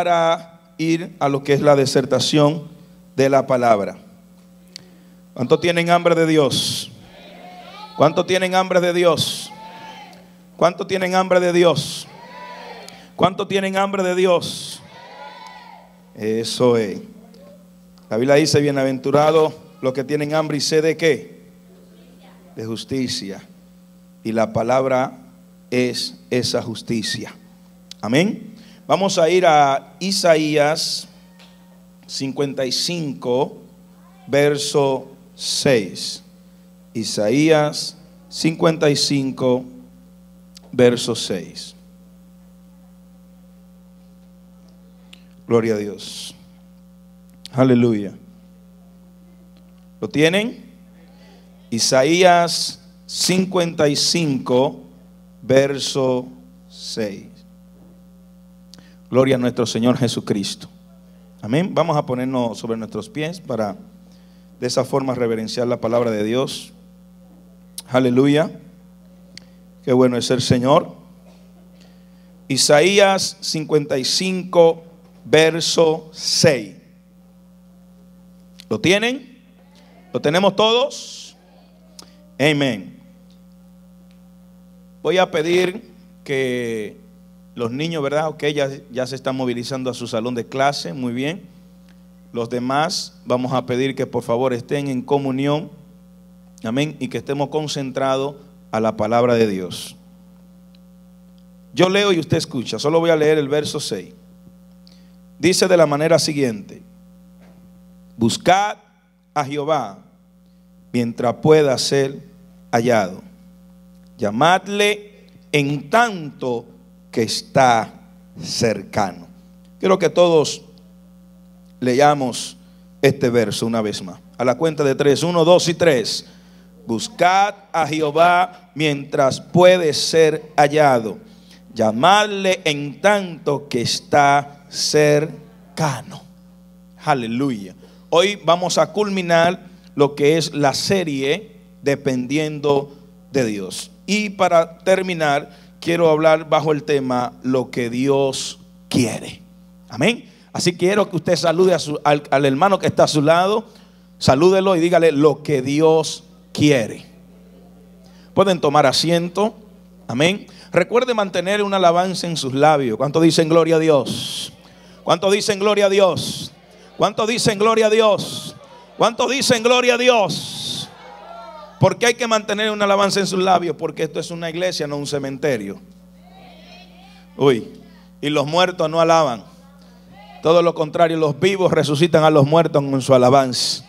para ir a lo que es la desertación de la palabra. ¿Cuánto tienen hambre de Dios? ¿Cuánto tienen hambre de Dios? ¿Cuánto tienen hambre de Dios? ¿Cuánto tienen hambre de Dios? Eso es. La Biblia dice, bienaventurado los que tienen hambre y sed de qué? De justicia. Y la palabra es esa justicia. Amén. Vamos a ir a Isaías 55, verso 6. Isaías 55, verso 6. Gloria a Dios. Aleluya. ¿Lo tienen? Isaías 55, verso 6. Gloria a nuestro Señor Jesucristo. Amén. Vamos a ponernos sobre nuestros pies para de esa forma reverenciar la palabra de Dios. Aleluya. Qué bueno es el Señor. Isaías 55, verso 6. ¿Lo tienen? ¿Lo tenemos todos? Amén. Voy a pedir que los niños, ¿verdad? Ok, ya, ya se están movilizando a su salón de clase, muy bien. Los demás vamos a pedir que por favor estén en comunión, amén, y que estemos concentrados a la palabra de Dios. Yo leo y usted escucha, solo voy a leer el verso 6. Dice de la manera siguiente, Buscad a Jehová mientras pueda ser hallado. Llamadle en tanto que está cercano. Quiero que todos leamos este verso una vez más. A la cuenta de tres. Uno, dos y tres. Buscad a Jehová mientras puede ser hallado. Llamadle en tanto que está cercano. Aleluya. Hoy vamos a culminar lo que es la serie dependiendo de Dios. Y para terminar, quiero hablar bajo el tema lo que Dios quiere. Amén. Así quiero que usted salude al, al hermano que está a su lado, salúdelo y dígale lo que Dios quiere. Pueden tomar asiento. Amén. Recuerde mantener una alabanza en sus labios. ¿Cuánto dicen gloria a Dios? ¿Cuánto dicen gloria a Dios? ¿Cuántos dicen gloria a Dios? ¿Cuántos dicen gloria a Dios? Porque hay que mantener una alabanza en sus labios? Porque esto es una iglesia, no un cementerio. Uy, y los muertos no alaban. Todo lo contrario, los vivos resucitan a los muertos con su alabanza.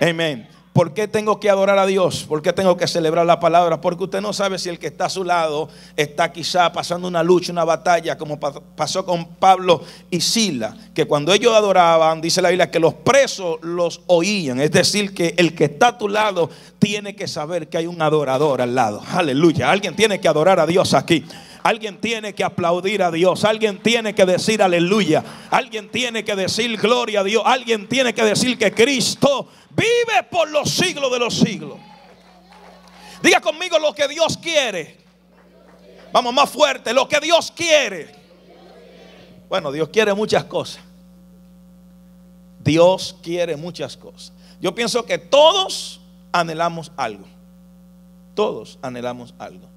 Amén. ¿Por qué tengo que adorar a Dios? ¿Por qué tengo que celebrar la palabra? Porque usted no sabe si el que está a su lado está quizá pasando una lucha, una batalla, como pasó con Pablo y Sila, que cuando ellos adoraban, dice la Biblia, que los presos los oían. Es decir, que el que está a tu lado tiene que saber que hay un adorador al lado. Aleluya. Alguien tiene que adorar a Dios aquí. Alguien tiene que aplaudir a Dios. Alguien tiene que decir aleluya. Alguien tiene que decir gloria a Dios. Alguien tiene que decir que Cristo vive por los siglos de los siglos. Diga conmigo lo que Dios quiere. Vamos más fuerte, lo que Dios quiere. Bueno, Dios quiere muchas cosas. Dios quiere muchas cosas. Yo pienso que todos anhelamos algo. Todos anhelamos algo.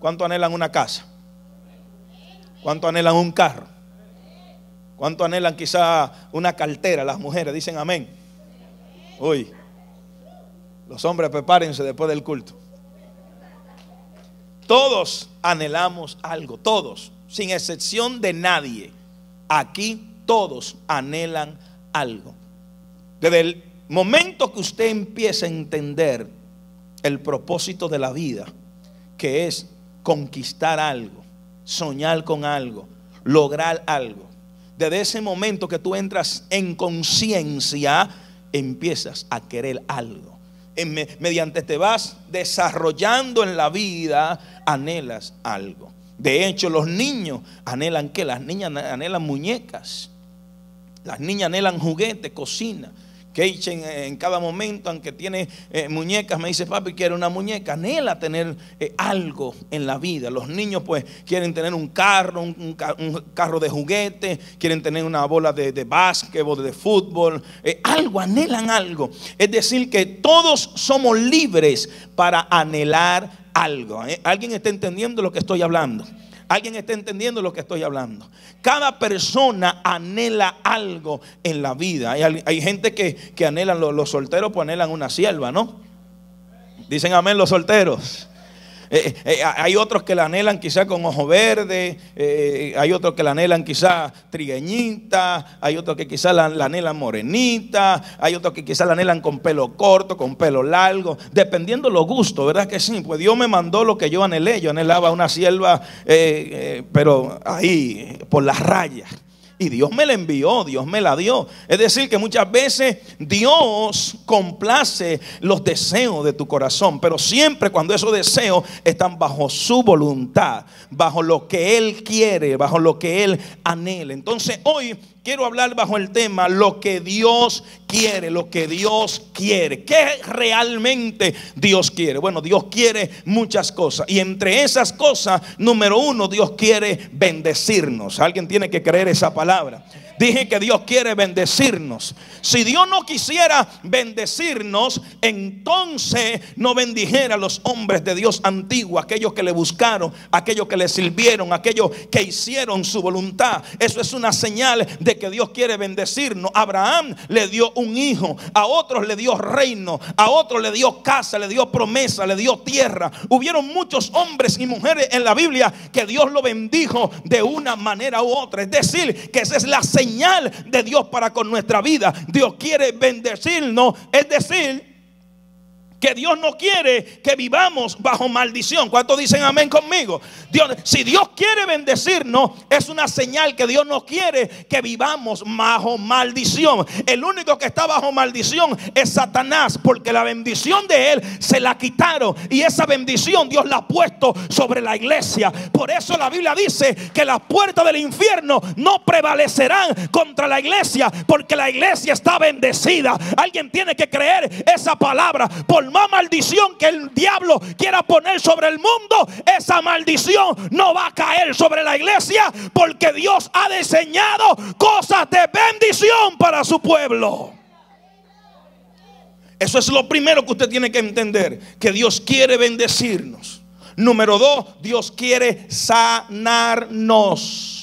¿Cuánto anhelan una casa? ¿Cuánto anhelan un carro? ¿Cuánto anhelan quizá una cartera? Las mujeres dicen amén. Uy, los hombres prepárense después del culto. Todos anhelamos algo, todos, sin excepción de nadie. Aquí todos anhelan algo. Desde el momento que usted empieza a entender el propósito de la vida, que es conquistar algo, soñar con algo, lograr algo. Desde ese momento que tú entras en conciencia, empiezas a querer algo. mediante te vas desarrollando en la vida, anhelas algo. De hecho, los niños anhelan que las niñas anhelan muñecas. Las niñas anhelan juguetes, cocina. Keisha en, cada momento, aunque tiene eh, muñecas, me dice, papi, quiero una muñeca. Anhela tener eh, algo en la vida. Los niños pues quieren tener un carro, un, carro de juguete, quieren tener una bola de, de básquetbol, de fútbol, eh, algo, anhelan algo. Es decir, que todos somos libres para anhelar algo. ¿Alguien está entendiendo lo que estoy hablando? ¿Alguien está entendiendo lo que estoy hablando? Cada persona anhela algo en la vida. Hay, gente que, que anhelan, los, los solteros pues anhelan una sierva, ¿no? Dicen amén los solteros. Eh, eh, eh, hay otros que la anhelan quizá con ojo verde, hay otros que la anhelan quizá trigueñita, hay otros que quizá la, anhelan morenita, hay otros que quizá la anhelan con pelo corto, con pelo largo, dependiendo los gustos, ¿verdad que sí? Pues Dios me mandó lo que yo anhelé, yo anhelaba una sierva, pero ahí, por las rayas. Y Dios me la envió, Dios me la dio. Es decir, que muchas veces Dios complace los deseos de tu corazón, pero siempre cuando esos deseos están bajo su voluntad, bajo lo que Él quiere, bajo lo que Él anhela. Entonces hoy quiero hablar bajo el tema lo que Dios quiere, lo que Dios quiere. ¿Qué realmente Dios quiere? Bueno, Dios quiere muchas cosas. Y entre esas cosas, número uno, Dios quiere bendecirnos. Alguien tiene que creer esa palabra. Dije que Dios quiere bendecirnos. Si Dios no quisiera bendecirnos, entonces no bendijera a los hombres de Dios antiguos, aquellos que le buscaron, aquellos que le sirvieron, aquellos que hicieron su voluntad. Eso es una señal de que Dios quiere bendecirnos. Abraham le dio un hijo, a otros le dio reino, a otros le dio casa, le dio promesa, le dio tierra. Hubieron muchos hombres y mujeres en la Biblia que Dios lo bendijo de una manera u otra. Es decir, que esa es la señal de Dios para con nuestra vida. Dios quiere bendecirnos, es decir, que Dios no quiere que vivamos bajo maldición. ¿Cuántos dicen amén conmigo? Dios, si Dios quiere bendecirnos, es una señal que Dios no quiere que vivamos bajo maldición. El único que está bajo maldición es Satanás, porque la bendición de él se la quitaron y esa bendición Dios la ha puesto sobre la iglesia. Por eso la Biblia dice que las puertas del infierno no prevalecerán contra la iglesia, porque la iglesia está bendecida. Alguien tiene que creer esa palabra. Más maldición que el diablo quiera poner sobre el mundo, esa maldición no va a caer sobre la iglesia porque Dios ha diseñado cosas de bendición para su pueblo. Eso es lo primero que usted tiene que entender, que Dios quiere bendecirnos. Número dos, Dios quiere sanarnos.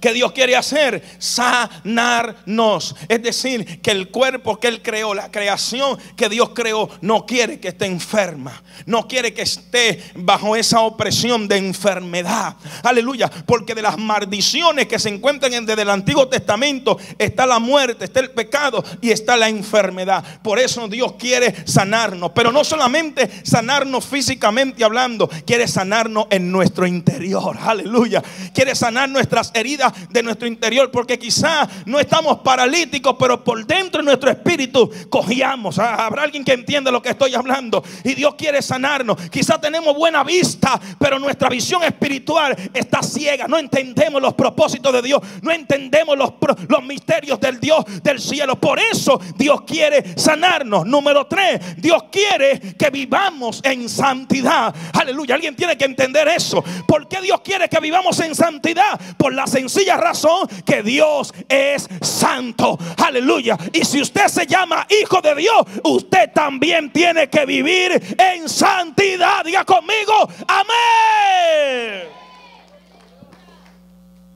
¿Qué Dios quiere hacer? Sanarnos. Es decir, que el cuerpo que Él creó, la creación que Dios creó, no quiere que esté enferma. No quiere que esté bajo esa opresión de enfermedad. Aleluya. Porque de las maldiciones que se encuentran desde el Antiguo Testamento está la muerte, está el pecado y está la enfermedad. Por eso Dios quiere sanarnos. Pero no solamente sanarnos físicamente hablando, quiere sanarnos en nuestro interior. Aleluya. Quiere sanar nuestras heridas de nuestro interior, porque quizá no estamos paralíticos, pero por dentro de nuestro espíritu cogíamos. Ah, habrá alguien que entienda lo que estoy hablando y Dios quiere sanarnos. Quizá tenemos buena vista, pero nuestra visión espiritual está ciega. No entendemos los propósitos de Dios, no entendemos los, los misterios del Dios del cielo. Por eso Dios quiere sanarnos. Número tres, Dios quiere que vivamos en santidad. Aleluya, alguien tiene que entender eso. ¿Por qué Dios quiere que vivamos en santidad? Por la sencilla razón que Dios es santo. Aleluya. Y si usted se llama hijo de Dios, usted también tiene que vivir en santidad. Diga conmigo, amén.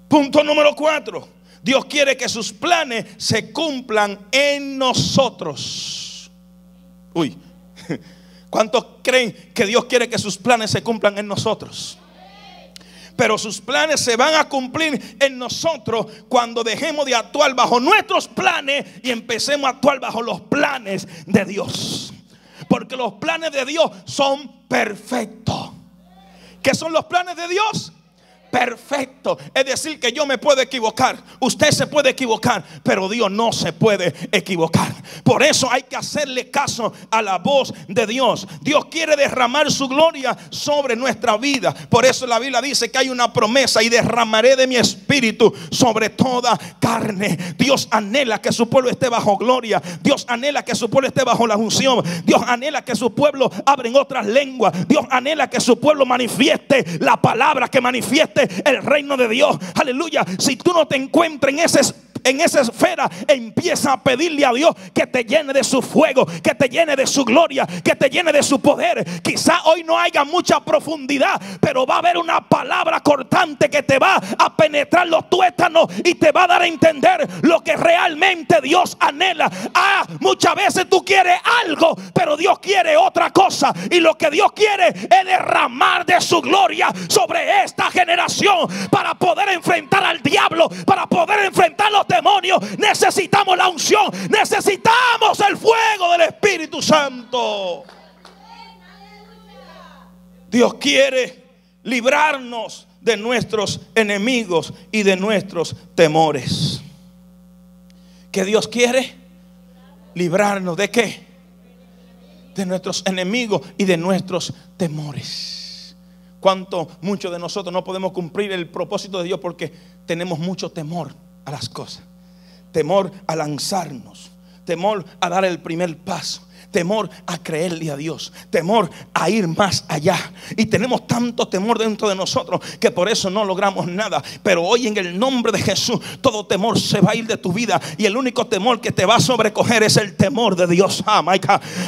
Punto número cuatro. Dios quiere que sus planes se cumplan en nosotros. Uy, ¿cuántos creen que Dios quiere que sus planes se cumplan en nosotros? Pero sus planes se van a cumplir en nosotros cuando dejemos de actuar bajo nuestros planes y empecemos a actuar bajo los planes de Dios. Porque los planes de Dios son perfectos. ¿Qué son los planes de Dios? Correcto. Es decir, que yo me puedo equivocar. Usted se puede equivocar, pero Dios no se puede equivocar. Por eso hay que hacerle caso a la voz de Dios. Dios quiere derramar su gloria sobre nuestra vida. Por eso la Biblia dice que hay una promesa y derramaré de mi espíritu sobre toda carne. Dios anhela que su pueblo esté bajo gloria. Dios anhela que su pueblo esté bajo la unción. Dios anhela que su pueblo abra en otras lenguas. Dios anhela que su pueblo manifieste la palabra, que manifieste el reino de Dios. Aleluya. Si tú no te encuentras en en esa esfera, empieza a pedirle a Dios que te llene de su fuego, que te llene de su gloria, que te llene de su poder. Quizá hoy no haya mucha profundidad, pero va a haber una palabra cortante que te va a penetrar los tuétanos y te va a dar a entender lo que realmente Dios anhela. Ah, muchas veces tú quieres algo, pero Dios quiere otra cosa. Y lo que Dios quiere es derramar de su gloria sobre esta generación para poder enfrentar al diablo, para poder enfrentar los demonios. Necesitamos la unción. Necesitamos el fuego del Espíritu Santo. Dios quiere librarnos de nuestros enemigos y de nuestros temores. ¿Que Dios quiere? Librarnos de qué? De nuestros enemigos y de nuestros temores. Cuánto muchos de nosotros no podemos cumplir el propósito de Dios porque tenemos mucho temor a las cosas, temor a lanzarnos, temor a dar el primer paso temor a creerle a Dios, temor a ir más allá. Y tenemos tanto temor dentro de nosotros que por eso no logramos nada. Pero hoy en el nombre de Jesús, todo temor se va a ir de tu vida. Y el único temor que te va a sobrecoger es el temor de Dios. Ah,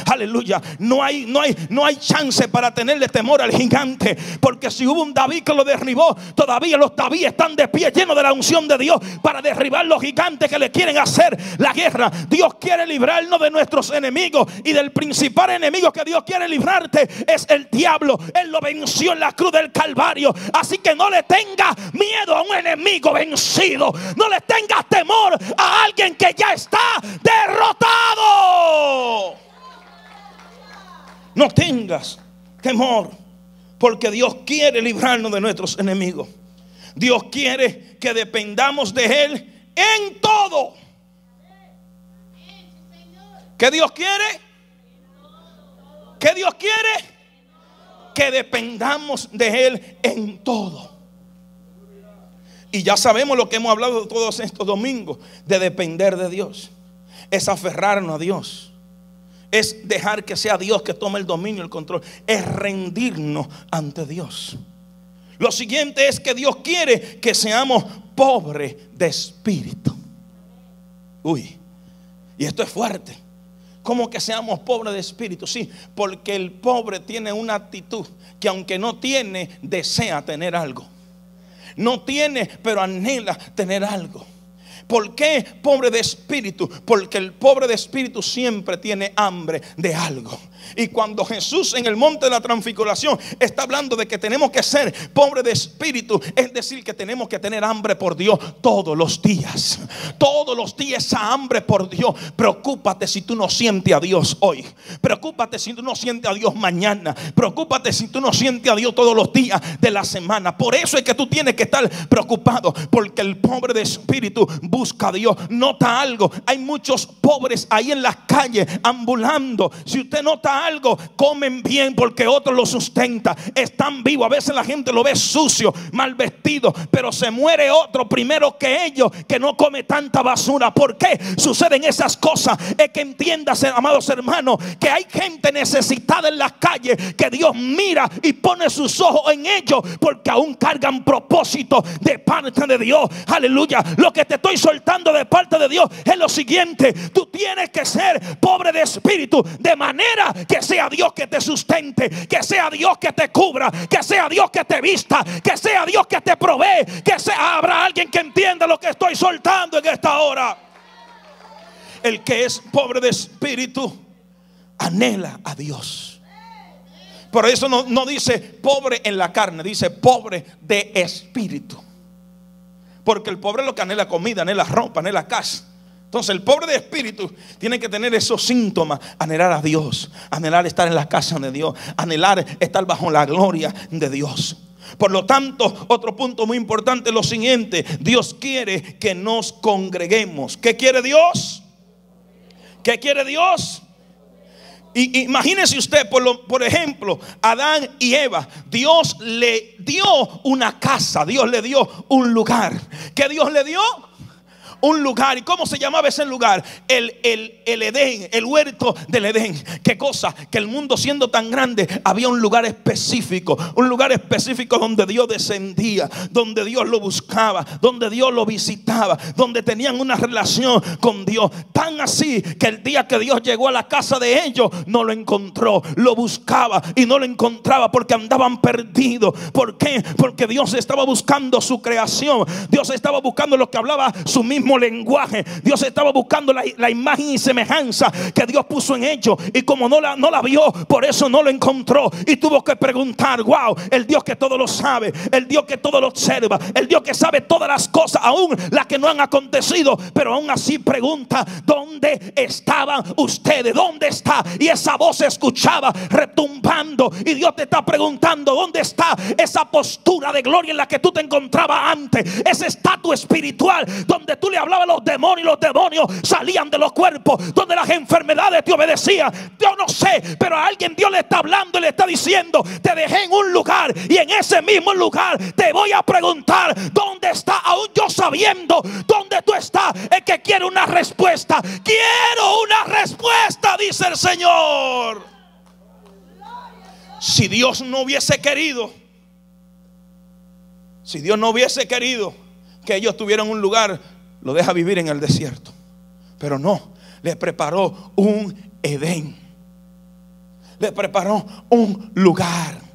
Aleluya. No hay, no hay, no hay chance para tenerle temor al gigante. Porque si hubo un David que lo derribó, todavía los David están de pie, llenos de la unción de Dios, para derribar los gigantes que le quieren hacer la guerra. Dios quiere librarnos de nuestros enemigos y el principal enemigo que Dios quiere librarte es el diablo. Él lo venció en la cruz del Calvario. Así que no le tengas miedo a un enemigo vencido. No le tengas temor a alguien que ya está derrotado. No tengas temor. Porque Dios quiere librarnos de nuestros enemigos. Dios quiere que dependamos de Él en todo. ¿Qué Dios quiere? ¿Qué Dios quiere? Que dependamos de Él en todo. Y ya sabemos lo que hemos hablado todos estos domingos, de depender de Dios. Es aferrarnos a Dios. Es dejar que sea Dios que tome el dominio, el control. Es rendirnos ante Dios. Lo siguiente es que Dios quiere que seamos pobres de espíritu. Uy, y esto es fuerte como que seamos pobres de espíritu. Sí, porque el pobre tiene una actitud que aunque no tiene, desea tener algo. No tiene, pero anhela tener algo. ¿Por qué pobre de espíritu? Porque el pobre de espíritu siempre tiene hambre de algo. Y cuando Jesús en el monte de la transfiguración está hablando de que tenemos que ser pobres de espíritu, es decir, que tenemos que tener hambre por Dios todos los días. Todos los días esa hambre por Dios. Preocúpate si tú no sientes a Dios hoy. Preocúpate si tú no sientes a Dios mañana. Preocúpate si tú no sientes a Dios todos los días de la semana. Por eso es que tú tienes que estar preocupado. Porque el pobre de espíritu busca a Dios. Nota algo. Hay muchos pobres ahí en las calles ambulando. Si usted nota algo, comen bien porque otro lo sustenta. Están vivos. A veces la gente lo ve sucio, mal vestido, pero se muere otro primero que ellos que no come tanta basura. ¿Por qué suceden esas cosas? Es que entiendas, amados hermanos, que hay gente necesitada en las calles que Dios mira y pone sus ojos en ellos porque aún cargan propósito de parte de Dios. Aleluya. Lo que te estoy soltando de parte de Dios es lo siguiente. Tú tienes que ser pobre de espíritu de manera que sea Dios que te sustente, que sea Dios que te cubra, que sea Dios que te vista, que sea Dios que te provee, que sea habrá alguien que entienda lo que estoy soltando en esta hora. El que es pobre de espíritu anhela a Dios. Por eso no, no dice pobre en la carne, dice pobre de espíritu. Porque el pobre lo que anhela comida, anhela ropa, anhela casa. Entonces el pobre de espíritu tiene que tener esos síntomas, anhelar a Dios, anhelar estar en la casa de Dios, anhelar estar bajo la gloria de Dios. Por lo tanto, otro punto muy importante es lo siguiente. Dios quiere que nos congreguemos. ¿Qué quiere Dios? ¿Qué quiere Dios? Y, imagínese usted, por, lo, por ejemplo, Adán y Eva, Dios le dio una casa, Dios le dio un lugar. ¿Qué Dios le dio? Un lugar. ¿Y cómo se llamaba ese lugar? El, el, el, Edén, el huerto del Edén. ¿Qué cosa? Que el mundo siendo tan grande, había un lugar específico. Un lugar específico donde Dios descendía, donde Dios lo buscaba, donde Dios lo visitaba, donde tenían una relación con Dios. Tan así que el día que Dios llegó a la casa de ellos, no lo encontró. Lo buscaba y no lo encontraba porque andaban perdidos. ¿Por qué? Porque Dios estaba buscando su creación. Dios estaba buscando lo que hablaba su mismo lenguaje. Dios estaba buscando la, imagen y semejanza que Dios puso en ellos. Y como no la, no la vio, por eso no lo encontró. Y tuvo que preguntar, wow, el Dios que todo lo sabe, el Dios que todo lo observa, el Dios que sabe todas las cosas, aún las que no han acontecido. Pero aún así pregunta, ¿dónde estaban ustedes? ¿Dónde está? Y esa voz se escuchaba retumbando. Y Dios te está preguntando, ¿dónde está esa postura de gloria en la que tú te encontrabas antes? Ese estatus espiritual donde tú le hablaba los demonios y los demonios salían de los cuerpos, donde las enfermedades te obedecían. Yo no sé, pero a alguien Dios le está hablando y le está diciendo, te dejé en un lugar y en ese mismo lugar te voy a preguntar, ¿dónde está? Aún yo sabiendo dónde tú estás, es que quiero una respuesta. Quiero una respuesta, dice el Señor. Si Dios no hubiese querido, si Dios no hubiese querido que ellos tuvieran un lugar lo deja vivir en el desierto. Pero no, le preparó un Edén. Le preparó un lugar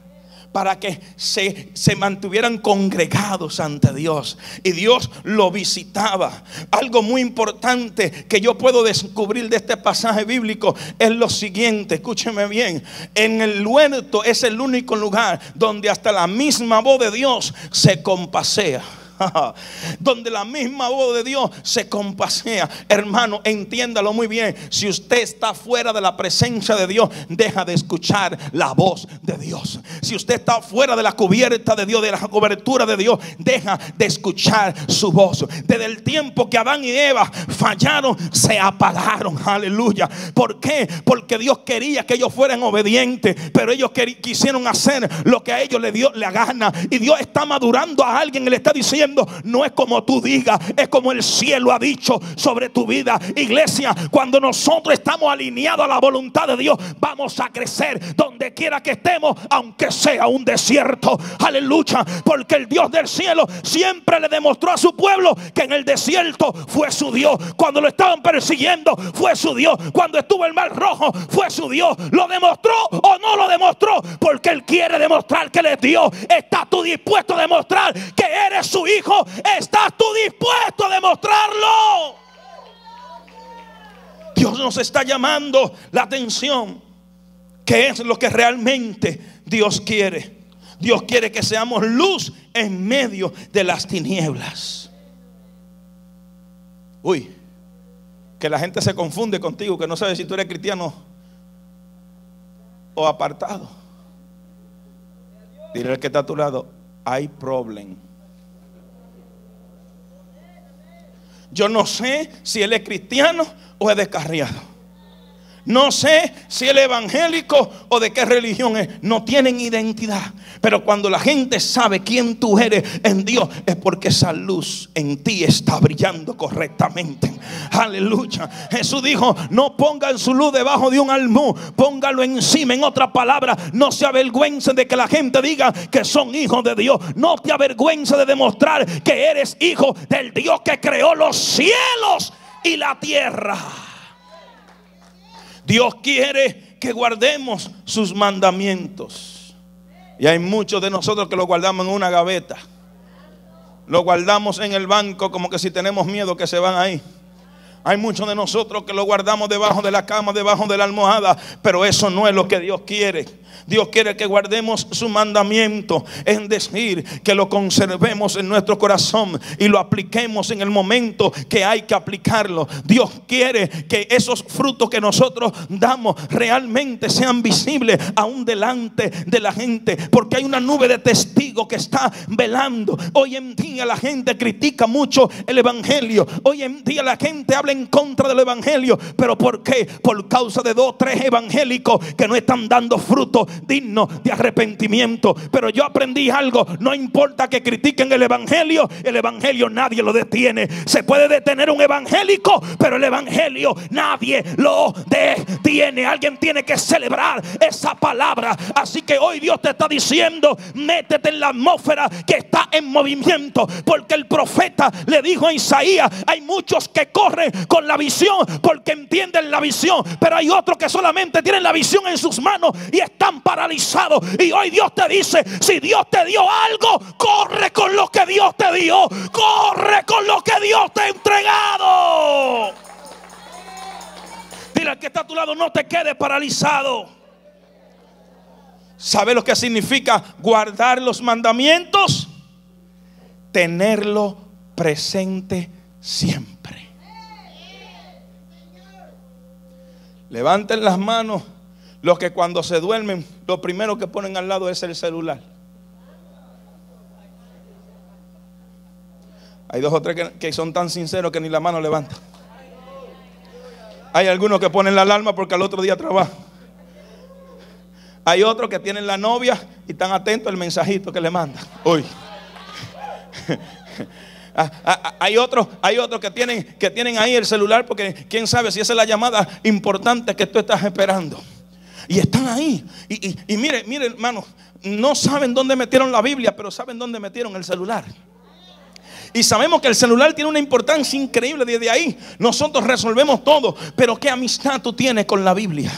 para que se, se, mantuvieran congregados ante Dios. Y Dios lo visitaba. Algo muy importante que yo puedo descubrir de este pasaje bíblico es lo siguiente, escúcheme bien. En el huerto es el único lugar donde hasta la misma voz de Dios se compasea. donde la misma voz de Dios se compasea. Hermano, entiéndalo muy bien. Si usted está fuera de la presencia de Dios, deja de escuchar la voz de Dios. Si usted está fuera de la cubierta de Dios, de la cobertura de Dios, deja de escuchar su voz. Desde el tiempo que Adán y Eva fallaron, se apagaron. Aleluya. ¿Por qué? Porque Dios quería que ellos fueran obedientes, pero ellos quisieron hacer lo que a ellos le dio la gana. Y Dios está madurando a alguien y le está diciendo no es como tú digas, es como el cielo ha dicho sobre tu vida. Iglesia, cuando nosotros estamos alineados a la voluntad de Dios, vamos a crecer donde quiera que estemos, aunque sea un desierto. Aleluya, porque el Dios del cielo siempre le demostró a su pueblo que en el desierto fue su Dios. Cuando lo estaban persiguiendo, fue su Dios. Cuando estuvo el mar rojo, fue su Dios. ¿Lo demostró o no lo demostró? Porque Él quiere demostrar que Él es Dios. ¿Estás tú dispuesto a demostrar que eres su hijo? ¿Estás tú dispuesto a demostrarlo? Dios nos está llamando la atención. ¿Qué es lo que realmente Dios quiere? Dios quiere que seamos luz en medio de las tinieblas. Uy, que la gente se confunde contigo, que no sabe si tú eres cristiano o apartado. Dile al que está a tu lado, hay problema. Yo no sé si él es cristiano o es descarriado. No sé si el evangélico o de qué religión es. No tienen identidad. Pero cuando la gente sabe quién tú eres en Dios, es porque esa luz en ti está brillando correctamente. Aleluya. Jesús dijo: No pongan su luz debajo de un almú, póngalo encima. En otra palabra, no se avergüencen de que la gente diga que son hijos de Dios. No te avergüences de demostrar que eres hijo del Dios que creó los cielos y la tierra. Dios quiere que guardemos sus mandamientos. Y hay muchos de nosotros que lo guardamos en una gaveta. Lo guardamos en el banco como que si tenemos miedo que se van ahí. Hay muchos de nosotros que lo guardamos debajo de la cama, debajo de la almohada, pero eso no es lo que Dios quiere. Dios quiere que guardemos su mandamiento, en decir que lo conservemos en nuestro corazón y lo apliquemos en el momento que hay que aplicarlo. Dios quiere que esos frutos que nosotros damos realmente sean visibles aún delante de la gente, porque hay una nube de testigos que está velando. Hoy en día la gente critica mucho el evangelio. Hoy en día la gente en contra del evangelio, pero ¿por qué? Por causa de dos, tres evangélicos que no están dando fruto digno de arrepentimiento. Pero yo aprendí algo, no importa que critiquen el evangelio, el evangelio nadie lo detiene. Se puede detener un evangélico, pero el evangelio nadie lo detiene. Alguien tiene que celebrar esa palabra. Así que hoy Dios te está diciendo, métete en la atmósfera que está en movimiento, porque el profeta le dijo a Isaías, hay muchos que corren con la visión porque entienden la visión, pero hay otros que solamente tienen la visión en sus manos y están paralizado. Y hoy Dios te dice, si Dios te dio algo, corre con lo que Dios te dio. Corre con lo que Dios te ha entregado. Dile al que está a tu lado, no te quedes paralizado. ¿Sabe lo que significa guardar los mandamientos? Tenerlo presente siempre. Levanten las manos los que cuando se duermen, lo primero que ponen al lado es el celular. Hay dos o tres que, son tan sinceros que ni la mano levantan. Hay algunos que ponen la alarma porque al otro día trabajan. Hay otros que tienen la novia y están atentos al mensajito que le mandan. Hoy. Ah, ah, ah, hay otros, hay otros que tienen, que tienen ahí el celular porque quién sabe si esa es la llamada importante que tú estás esperando. Y están ahí. Y, y, mire, mire, hermano, no saben dónde metieron la Biblia, pero saben dónde metieron el celular. Y sabemos que el celular tiene una importancia increíble desde ahí. Nosotros resolvemos todo. Pero ¿qué amistad tú tienes con la Biblia?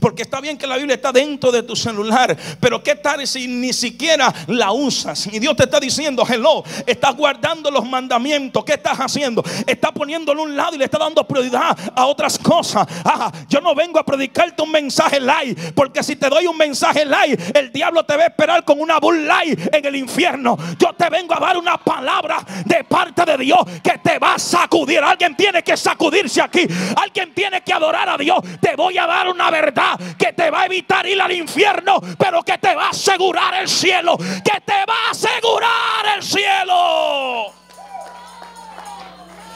Porque está bien que la Biblia está dentro de tu celular. Pero ¿qué tal si ni siquiera la usas? Y Dios te está diciendo, hello, estás guardando los mandamientos. ¿Qué estás haciendo? Estás poniéndolo a un lado y le estás dando prioridad a otras cosas. Ah, yo no vengo a predicarte un mensaje light. Porque si te doy un mensaje light, el diablo te va a esperar con una bull light en el infierno. Yo te vengo a dar una palabra de parte de Dios que te va a sacudir. Alguien tiene que sacudirse aquí. Alguien tiene que adorar a Dios. Te voy a dar una verdad que te va a evitar ir al infierno, pero que te va a asegurar el cielo. Que te va a asegurar el cielo.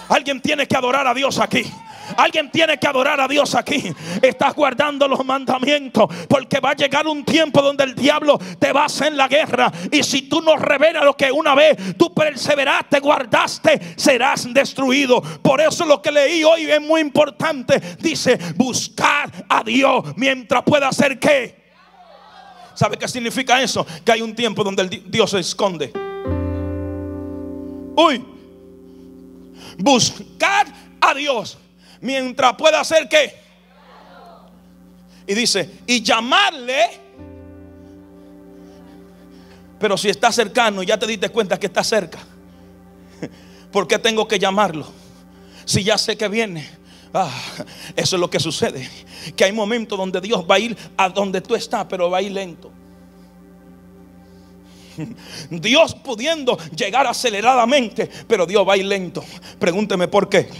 Alguien tiene que adorar a Dios aquí. Alguien tiene que adorar a Dios aquí. Estás guardando los mandamientos porque va a llegar un tiempo donde el diablo te va a hacer la guerra. Y si tú no revelas lo que una vez tú perseveraste, guardaste, serás destruido. Por eso lo que leí hoy es muy importante. Dice, buscar a Dios mientras pueda hacer qué. ¿Sabe qué significa eso? Que hay un tiempo donde el Dios se esconde. Uy, buscar a Dios mientras pueda hacer qué. Y dice, y llamarle. Pero si está cercano, ya te diste cuenta que está cerca. ¿Por qué tengo que llamarlo? Si ya sé que viene. Ah, eso es lo que sucede. Que hay momentos donde Dios va a ir a donde tú estás, pero va a ir lento. Dios pudiendo llegar aceleradamente, pero Dios va a ir lento. Pregúnteme por qué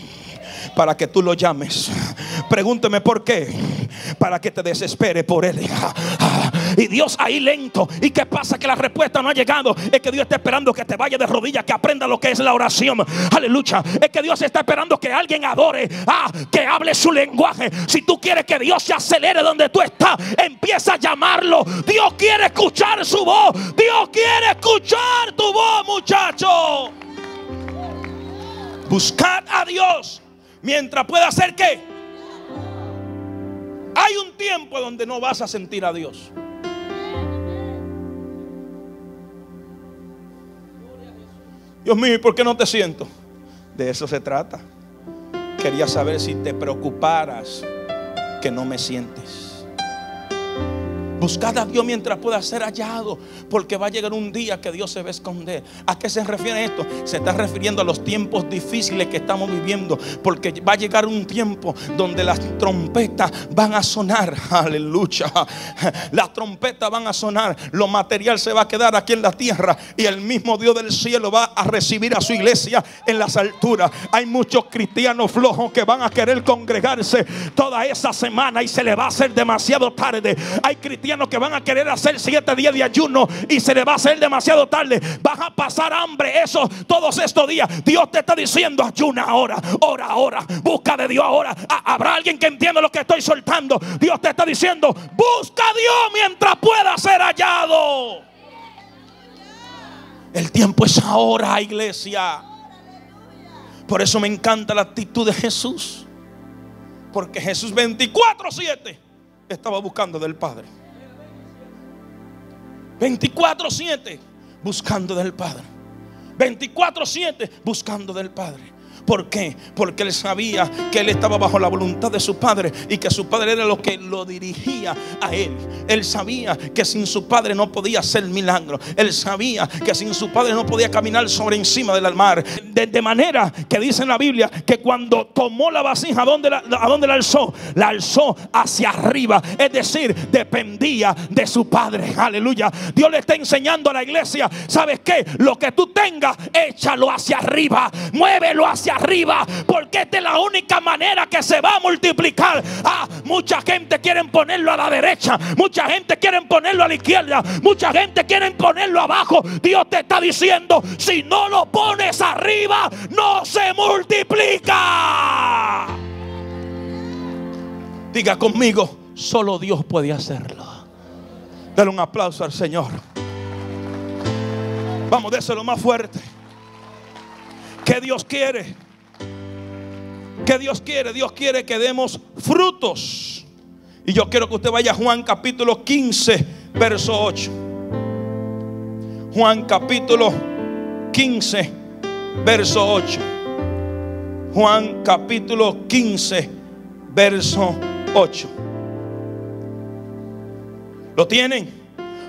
para que tú lo llames. Pregúnteme por qué. Para que te desespere por él. Y Dios ahí lento. ¿Y qué pasa? Que la respuesta no ha llegado. Es que Dios está esperando que te vaya de rodillas, que aprenda lo que es la oración. Aleluya. Es que Dios está esperando que alguien adore. Ah, que hable su lenguaje. Si tú quieres que Dios se acelere donde tú estás, empieza a llamarlo. Dios quiere escuchar su voz. Dios quiere escuchar tu voz, muchacho. Buscad a Dios mientras pueda hacer qué. Hay un tiempo donde no vas a sentir a Dios. Dios mío, ¿y por qué no te siento? De eso se trata. Quería saber si te preocuparas que no me sientes. Buscad a Dios mientras pueda ser hallado, porque va a llegar un día que Dios se va a esconder. ¿A qué se refiere esto? Se está refiriendo a los tiempos difíciles que estamos viviendo, porque va a llegar un tiempo donde las trompetas van a sonar. Aleluya. Las trompetas van a sonar, lo material se va a quedar aquí en la tierra y el mismo Dios del cielo va a recibir a su iglesia en las alturas. Hay muchos cristianos flojos que van a querer congregarse toda esa semana y se le va a hacer demasiado tarde. Hay cristianos que van a querer hacer siete días de ayuno y se le va a hacer demasiado tarde. Van a pasar hambre eso todos estos días. Dios te está diciendo ayuna ahora, ora ahora, busca de Dios ahora. Habrá alguien que entienda lo que estoy soltando. Dios te está diciendo, busca a Dios mientras pueda ser hallado. El tiempo es ahora, iglesia. Por eso me encanta la actitud de Jesús. Porque Jesús 24-7 estaba buscando del Padre. 24-7 buscando del Padre. 24-7 buscando del Padre. ¿Por qué? Porque él sabía que él estaba bajo la voluntad de su padre y que su padre era lo que lo dirigía a él. Él sabía que sin su padre no podía hacer milagro. Él sabía que sin su padre no podía caminar sobre encima del mar. De, manera que dice en la Biblia que cuando tomó la vasija, ¿a dónde la, ¿a dónde la alzó? La alzó hacia arriba. Es decir, dependía de su padre. Aleluya. Dios le está enseñando a la iglesia, ¿sabes qué? Lo que tú tengas, échalo hacia arriba. Muévelo hacia arriba, porque esta es la única manera que se va a multiplicar. Ah, mucha gente quiere ponerlo a la derecha, mucha gente quiere ponerlo a la izquierda, mucha gente quiere ponerlo abajo. Dios te está diciendo, si no lo pones arriba, no se multiplica. Diga conmigo, solo Dios puede hacerlo. Dale un aplauso al Señor. Vamos, déselo más fuerte. ¿Qué Dios quiere? ¿Qué Dios quiere? Dios quiere que demos frutos. Y yo quiero que usted vaya a Juan capítulo 15, verso 8. Juan capítulo 15, verso 8. Juan capítulo 15, verso 8. ¿Lo tienen?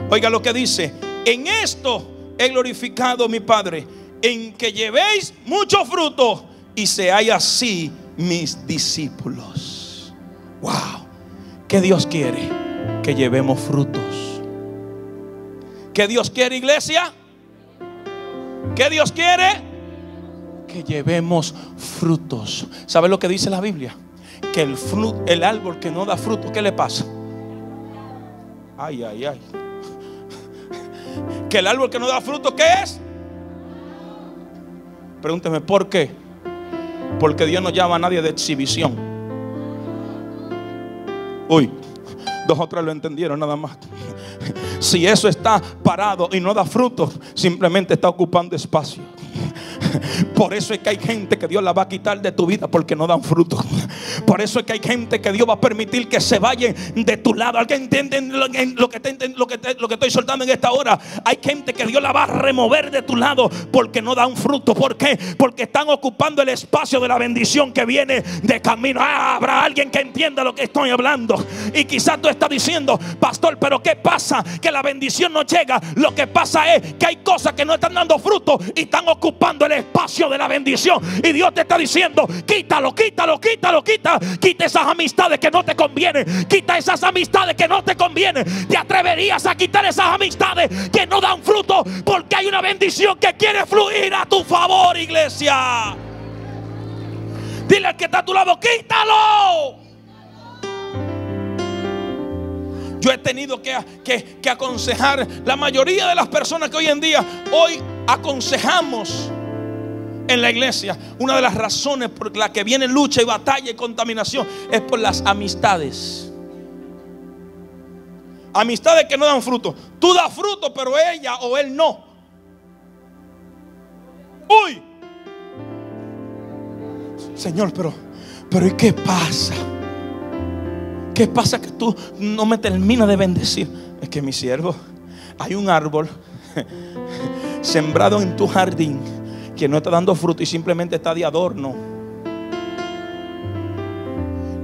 Oiga lo que dice. En esto he glorificado a mi Padre en que llevéis mucho fruto y seáis así mis discípulos. Wow. ¿Qué Dios quiere? Que llevemos frutos. ¿Qué Dios quiere, iglesia? ¿Qué Dios quiere? Que llevemos frutos. ¿Sabe lo que dice la Biblia? Que el, el árbol que no da fruto, ¿qué le pasa? Ay, ay, ay. Que el árbol que no da fruto, ¿qué es? Pregúnteme, ¿por qué? Porque Dios no llama a nadie de exhibición. Uy, dos o tres lo entendieron nada más. Si eso está parado y no da fruto, simplemente está ocupando espacio. Por eso es que hay gente que Dios la va a quitar de tu vida porque no dan fruto. Por eso es que hay gente que Dios va a permitir que se vayan de tu lado. ¿Alguien entiende lo que, estoy soltando en esta hora? Hay gente que Dios la va a remover de tu lado porque no dan fruto. ¿Por qué? Porque están ocupando el espacio de la bendición que viene de camino. Ah, habrá alguien que entienda lo que estoy hablando. Y quizás tú estás diciendo, pastor, pero ¿qué pasa? Que la bendición no llega. Lo que pasa es que hay cosas que no están dando fruto y están ocupando el espacio de la bendición. Y Dios te está diciendo, quítalo, quítalo, quítalo, quita. Quita esas amistades que no te convienen. Quita esas amistades que no te convienen. Te atreverías a quitar esas amistades que no dan fruto porque hay una bendición que quiere fluir a tu favor, iglesia. Dile al que está a tu lado, quítalo. Yo he tenido que, que, aconsejar la mayoría de las personas que hoy en día, hoy aconsejamos en la iglesia, una de las razones por la que viene lucha y batalla y contaminación es por las amistades. Amistades que no dan fruto. Tú das fruto, pero ella o él no. Uy. Señor, pero, pero ¿y qué pasa? ¿Qué pasa que tú no me terminas de bendecir? Es que mi siervo, hay un árbol sembrado en tu jardín que no está dando fruto y simplemente está de adorno.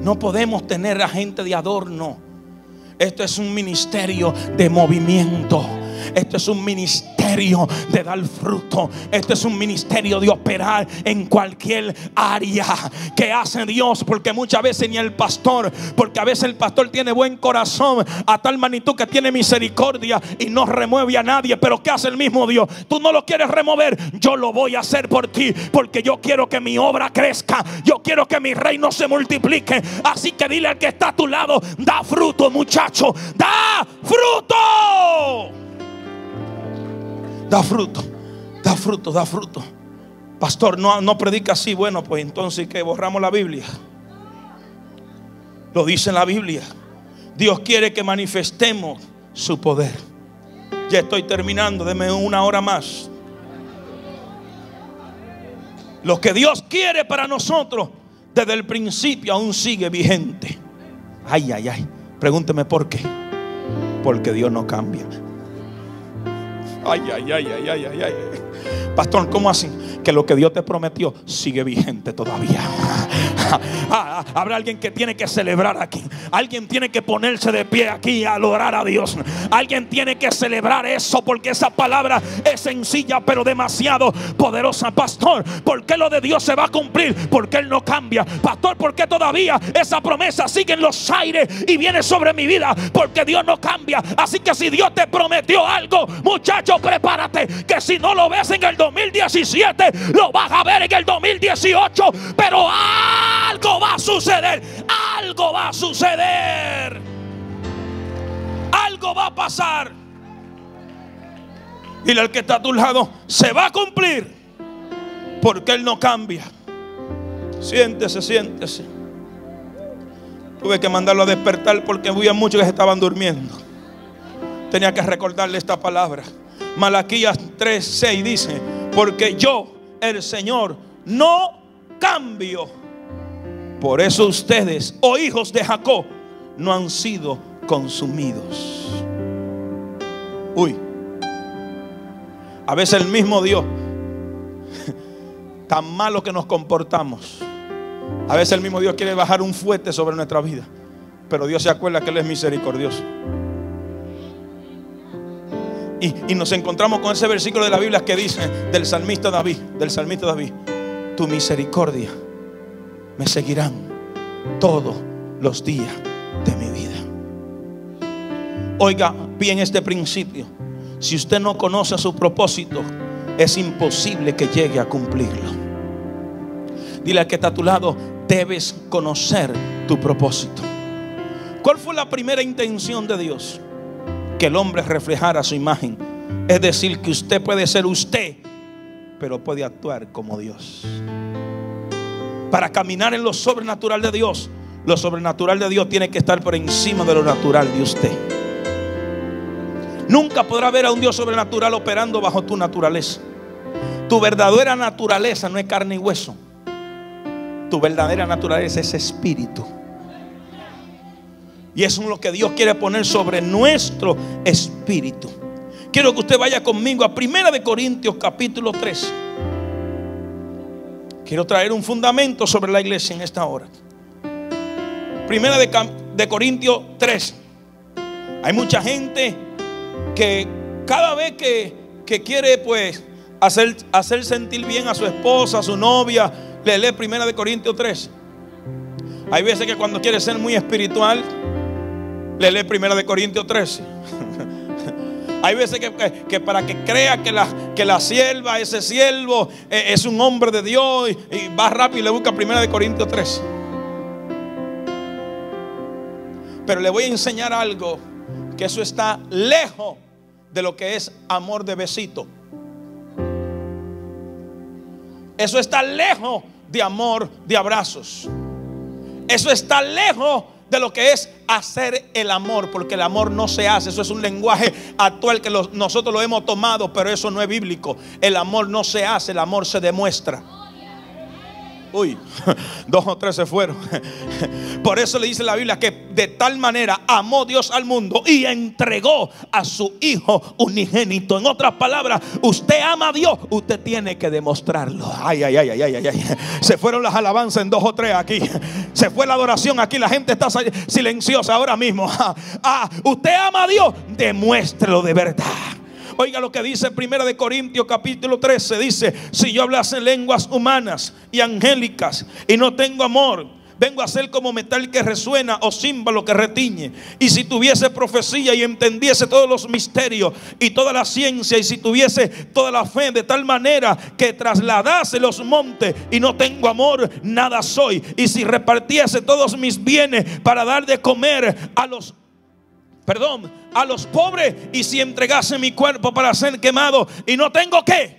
No podemos tener a gente de adorno. Esto es un ministerio de movimiento. Esto es un ministerio de dar fruto. Esto es un ministerio de operar en cualquier área que hace Dios. Porque muchas veces ni el pastor, porque a veces el pastor tiene buen corazón a tal magnitud que tiene misericordia y no remueve a nadie. Pero ¿qué hace el mismo Dios? Tú no lo quieres remover. Yo lo voy a hacer por ti. Porque yo quiero que mi obra crezca. Yo quiero que mi reino se multiplique. Así que dile al que está a tu lado, da fruto muchacho. Da fruto da fruto, da fruto, da fruto. Pastor, no, no predica así. Bueno, pues entonces que borramos la Biblia. Lo dice la Biblia. Dios quiere que manifestemos su poder. Ya estoy terminando, deme una hora más. Lo que Dios quiere para nosotros desde el principio aún sigue vigente. Ay, ay, ay. Pregúnteme por qué. Porque Dios no cambia. Ay, ay, ay, ay, ay, ay, ay. Pastor, ¿cómo así? Que lo que Dios te prometió sigue vigente todavía. Ah, habrá alguien que tiene que celebrar aquí. Alguien tiene que ponerse de pie aquí a adorar a Dios. Alguien tiene que celebrar eso porque esa palabra es sencilla pero demasiado poderosa. Pastor, ¿por qué lo de Dios se va a cumplir? Porque Él no cambia. Pastor, ¿por qué todavía esa promesa sigue en los aires y viene sobre mi vida? Porque Dios no cambia. Así que si Dios te prometió algo, muchacho, prepárate. Que si no lo ves en el 2017, lo vas a ver en el 2018. Pero algo va a suceder. Algo va a suceder. Algo va a pasar. Y el que está a tu lado, se va a cumplir. Porque Él no cambia. Siéntese, siéntese. Tuve que mandarlo a despertar porque había muchos que estaban durmiendo. Tenía que recordarle esta palabra. Malaquías 3:6 dice, porque yo, el Señor, no cambio. Por eso ustedes, oh hijos de Jacob, no han sido consumidos. Uy, a veces el mismo Dios, tan malo que nos comportamos, a veces el mismo Dios quiere bajar un fuerte sobre nuestra vida, pero Dios se acuerda que Él es misericordioso. Y, nos encontramos con ese versículo de la Biblia que dice del salmista David, del salmista David, tu misericordia me seguirán todos los días de mi vida. Oiga bien este principio. Si usted no conoce su propósito, es imposible que llegue a cumplirlo. Dile al que está a tu lado, debes conocer tu propósito. ¿Cuál fue la primera intención de Dios? Que el hombre reflejara su imagen. Es decir, que usted puede ser usted, pero puede actuar como Dios. Para caminar en lo sobrenatural de Dios, lo sobrenatural de Dios tiene que estar por encima de lo natural de usted. Nunca podrá ver a un Dios sobrenatural operando bajo tu naturaleza. Tu verdadera naturaleza no es carne y hueso. Tu verdadera naturaleza es espíritu. Y eso es lo que Dios quiere poner sobre nuestro espíritu. Quiero que usted vaya conmigo a Primera de Corintios capítulo 3. Quiero traer un fundamento sobre la iglesia en esta hora. Primera de, Corintios 3. Hay mucha gente que cada vez que, que quiere pues hacer, hacer sentir bien a su esposa, a su novia, le lee Primera de Corintios 3. Hay veces que cuando quiere ser muy espiritual, le lee primera de Corintios 13. Hay veces que, para que crea que la, que la sierva, ese siervo, eh, es un hombre de Dios y, va rápido y le busca primera de Corintios 13. Pero le voy a enseñar algo que eso está lejos de lo que es amor de besito. Eso está lejos de amor de abrazos. Eso está lejos de lo que es hacer el amor, porque el amor no se hace, eso es un lenguaje actual que nosotros lo hemos tomado, pero eso no es bíblico. El amor no se hace, el amor se demuestra. Uy, dos o tres se fueron. Por eso le dice la Biblia que de tal manera amó Dios al mundo y entregó a su Hijo unigénito. En otras palabras, usted ama a Dios, usted tiene que demostrarlo. Ay, ay, ay, ay, ay, ay. Se fueron las alabanzas en dos o tres aquí. Se fue la adoración aquí. La gente está silenciosa ahora mismo. Ah, usted ama a Dios, demuéstrelo de verdad. Oiga lo que dice Primera de Corintios capítulo 13. Dice, si yo hablase lenguas humanas y angélicas y no tengo amor, vengo a ser como metal que resuena o símbolo que retiñe. Y si tuviese profecía y entendiese todos los misterios y toda la ciencia, y si tuviese toda la fe de tal manera que trasladase los montes y no tengo amor, nada soy. Y si repartiese todos mis bienes para dar de comer a los perdón, a los pobres y si entregase mi cuerpo para ser quemado y no tengo qué.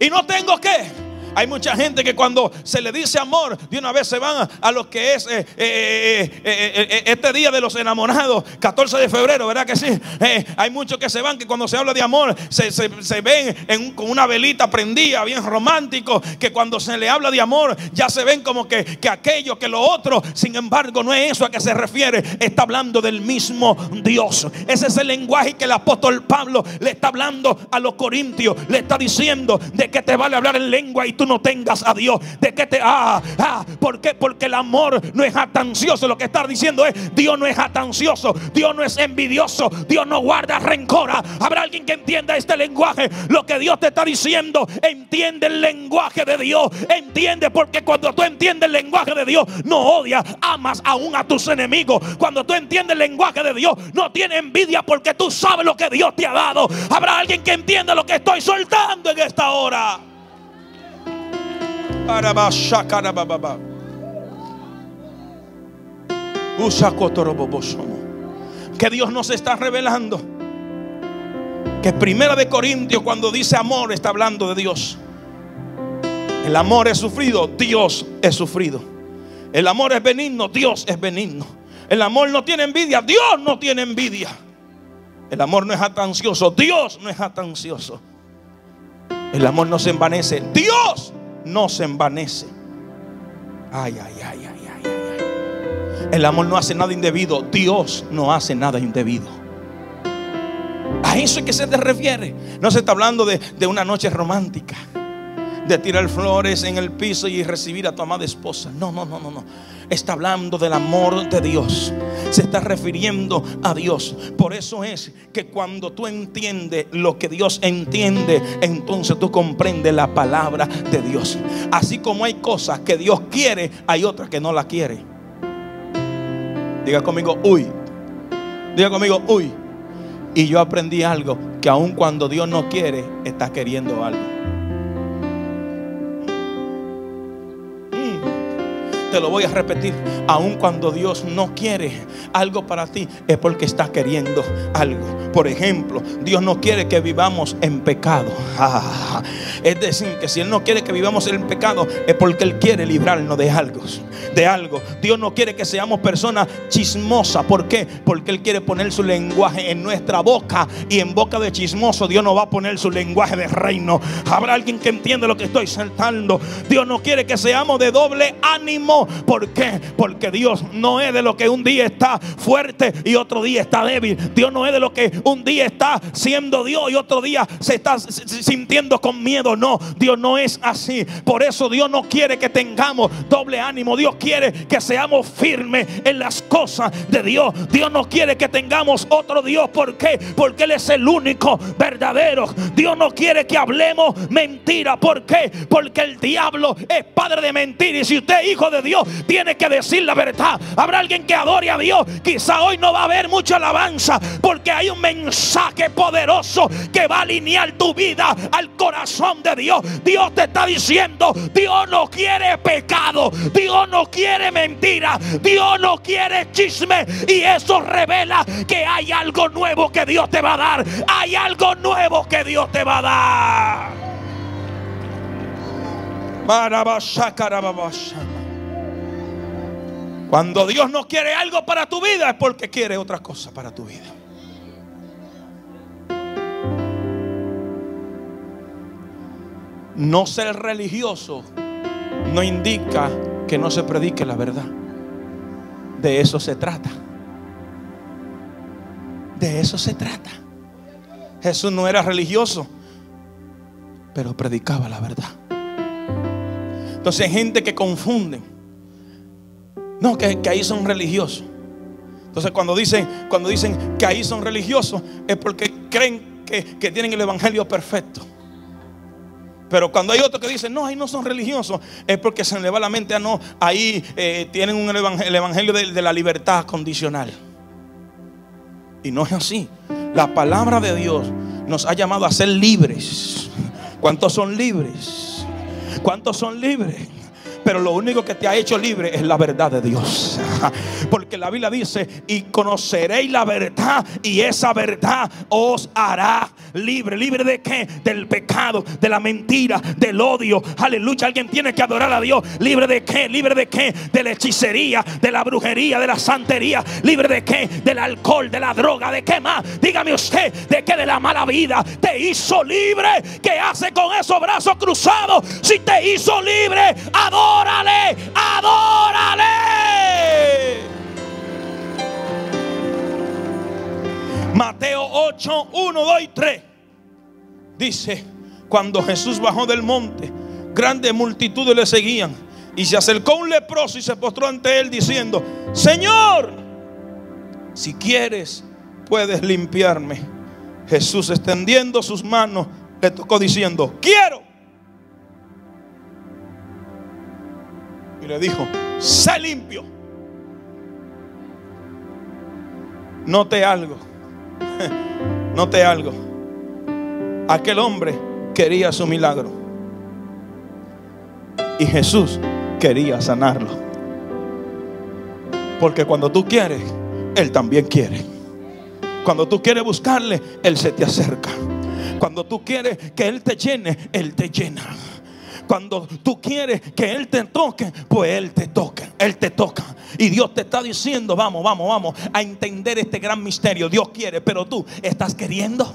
Y no tengo qué hay mucha gente que cuando se le dice amor, de una vez se van a, lo que es eh, eh, eh, este día de los enamorados, 14 de febrero, ¿verdad que sí? hay muchos que se van que cuando se habla de amor se, ven con una velita prendida, bien romántico, que cuando se le habla de amor ya se ven como que, que aquello, que lo otro, sin embargo no es eso a que se refiere, está hablando del mismo Dios. Ese es el lenguaje que el apóstol Pablo le está hablando a los corintios, le está diciendo de que te vale hablar en lengua y tú no tengas a Dios. De que te. Ah, ah, ¿por qué? Porque el amor no es atancioso. Lo que está diciendo es: Dios no es atancioso. Dios no es envidioso. Dios no guarda rencor. Habrá alguien que entienda este lenguaje. Lo que Dios te está diciendo. Entiende el lenguaje de Dios. Entiende porque cuando tú entiendes el lenguaje de Dios, no odias, amas aún a tus enemigos. Cuando tú entiendes el lenguaje de Dios, no tienes envidia porque tú sabes lo que Dios te ha dado. Habrá alguien que entienda lo que estoy soltando en esta hora. Que Dios nos está revelando. Que Primera de Corintios cuando dice amor está hablando de Dios. El amor es sufrido, Dios es sufrido. El amor es benigno, Dios es benigno. El amor no tiene envidia, Dios no tiene envidia. El amor no es atancioso, Dios no es atancioso. El amor no se envanece, Dios no se envanece. Ay, ay, ay, ay, ay, ay. El amor no hace nada indebido. Dios no hace nada indebido. A eso es que se te refiere. No se está hablando de, de una noche romántica de tirar flores en el piso y recibir a tu amada esposa. No, no, no, no, no. Está hablando del amor de Dios. Se está refiriendo a Dios. Por eso es que cuando tú entiendes lo que Dios entiende, entonces tú comprendes la palabra de Dios. Así como hay cosas que Dios quiere, hay otras que no la quiere. Diga conmigo, uy. Diga conmigo, uy. Y yo aprendí algo, que aun cuando Dios no quiere, está queriendo algo. Te lo voy a repetir. Aun cuando Dios no quiere algo para ti, es porque está queriendo algo. Por ejemplo, Dios no quiere que vivamos en pecado. Es decir, que si Él no quiere que vivamos en pecado, es porque Él quiere librarnos de algo. De algo. Dios no quiere que seamos personas chismosas. ¿Por qué? Porque Él quiere poner su lenguaje en nuestra boca. Y en boca de chismoso, Dios no va a poner su lenguaje de reino. Habrá alguien que entiende lo que estoy saltando. Dios no quiere que seamos de doble ánimo. ¿Por qué? Porque Dios no es de lo que un día está fuerte y otro día está débil. Dios no es de lo que un día está siendo Dios y otro día se está sintiendo con miedo. No, Dios no es así. Por eso Dios no quiere que tengamos doble ánimo. Dios quiere que seamos firmes en las cosas de Dios. Dios no quiere que tengamos otro Dios. ¿Por qué? Porque Él es el único verdadero. Dios no quiere que hablemos mentira. ¿Por qué? Porque el diablo es padre de mentira. Y si usted es hijo de Dios, Dios, tiene que decir la verdad. Habrá alguien que adore a Dios. Quizá hoy no va a haber mucha alabanza porque hay un mensaje poderoso que va a alinear tu vida al corazón de Dios. Dios te está diciendo, Dios no quiere pecado, Dios no quiere mentira, Dios no quiere chisme y eso revela que hay algo nuevo que Dios te va a dar. Hay algo nuevo que Dios te va a dar. Cuando Dios no quiere algo para tu vida es porque quiere otra cosa para tu vida. No ser religioso no indica que no se predique la verdad. De eso se trata. De eso se trata. Jesús no era religioso, pero predicaba la verdad. Entonces hay gente que confunde. No, que, ahí son religiosos. Entonces cuando dicen, cuando dicen que ahí son religiosos es porque creen que, que tienen el evangelio perfecto. Pero cuando hay otros que dicen, no, ahí no son religiosos, es porque se le va la mente a no, ahí eh, tienen un el evangelio de, de la libertad condicional. Y no es así. La palabra de Dios nos ha llamado a ser libres. ¿Cuántos son libres? ¿Cuántos son libres? Pero lo único que te ha hecho libre es la verdad de Dios. Porque la Biblia dice, y conoceréis la verdad y esa verdad os hará libre. ¿Libre de qué? Del pecado, de la mentira, del odio. Aleluya, alguien tiene que adorar a Dios. ¿Libre de qué? ¿Libre de qué? De la hechicería, de la brujería, de la santería. ¿Libre de qué? Del alcohol, de la droga, ¿de qué más? Dígame usted, ¿de qué? De la mala vida. Te hizo libre. ¿Qué hace con esos brazos cruzados? Si te hizo libre, adórale, adórale. Mateo 8, 1, 2 y 3. Dice, cuando Jesús bajó del monte, grandes multitudes le seguían. Y se acercó un leproso y se postró ante él diciendo, Señor, si quieres, puedes limpiarme. Jesús extendiendo sus manos, le tocó diciendo, quiero. Y le dijo, sé limpio. Note algo. Note algo. Aquel hombre quería su milagro. Y Jesús quería sanarlo. Porque cuando tú quieres, Él también quiere. Cuando tú quieres buscarle, Él se te acerca. Cuando tú quieres que Él te llene, Él te llena. Cuando tú quieres que Él te toque, pues Él te toca. Él te toca. Y Dios te está diciendo, vamos, vamos, vamos a entender este gran misterio. Dios quiere, pero tú estás queriendo.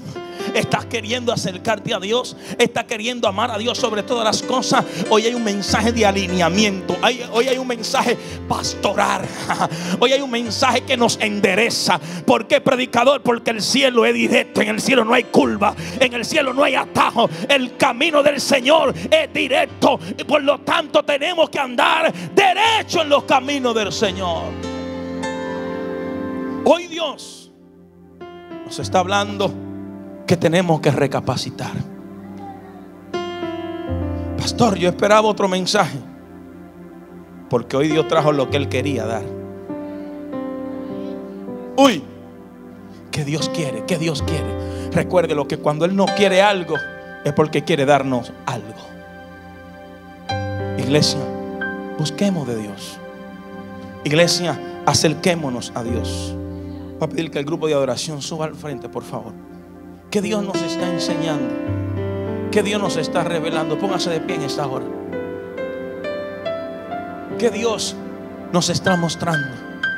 Estás queriendo acercarte a Dios. Estás queriendo amar a Dios sobre todas las cosas. Hoy hay un mensaje de alineamiento. Hoy hay un mensaje pastoral. Hoy hay un mensaje que nos endereza. ¿Por qué predicador? Porque el cielo es directo. En el cielo no hay curva. En el cielo no hay atajo. El camino del Señor es directo. Y por lo tanto tenemos que andar derecho en los caminos del Señor. Hoy Dios nos está hablando que tenemos que recapacitar. Pastor, yo esperaba otro mensaje. Porque hoy Dios trajo lo que Él quería dar. Uy, que Dios quiere, que Dios quiere. Recuerde lo que cuando Él no quiere algo es porque quiere darnos algo. Iglesia, busquemos de Dios. Iglesia, acerquémonos a Dios. Voy a pedir que el grupo de adoración suba al frente, por favor que Dios nos está enseñando, que Dios nos está revelando. Póngase de pie en esta hora. Que Dios nos está mostrando.